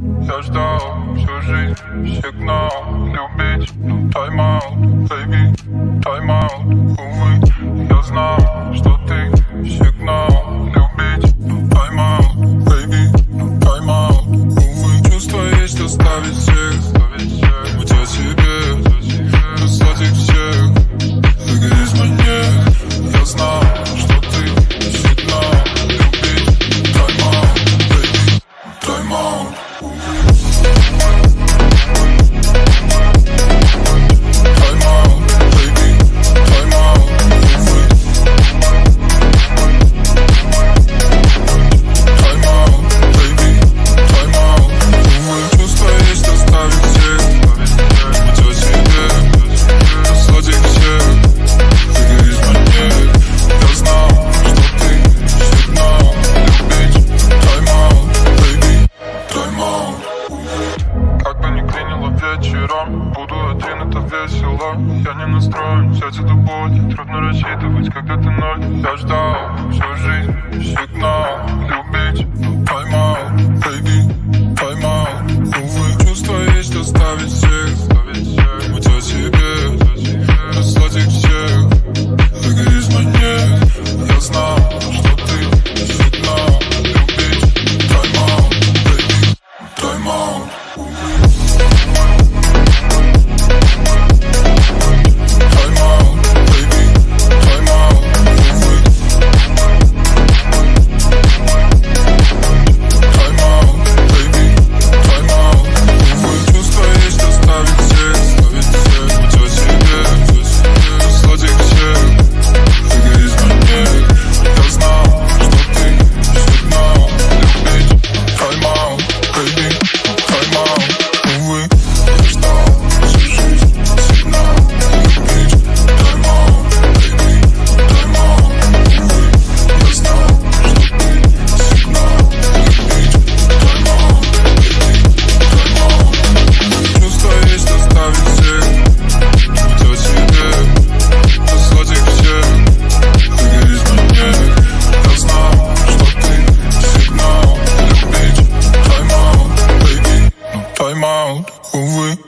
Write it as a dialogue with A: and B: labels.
A: Я ждал всю жизнь сигнал. Любить Тайм-аут, baby, тайм-аут, увы Я знал, что ты сигнал вечером. Буду один, это весело. Я не настроен взять эту боль Трудно рассчитывать, когда ты ноль. Я ждал всю жизнь сигнал. Любить Тайм-аут, baby Тайм-аут, увы Чувство есть оставить всех. Быть о себе. Послать их всех Эгоизма нет Я знал, что ты сигнал. Любить Тайм-аут, baby Тайм-аут Тайм-аут, сигнал любить Тайм-аут, baby, тайм-аут, увы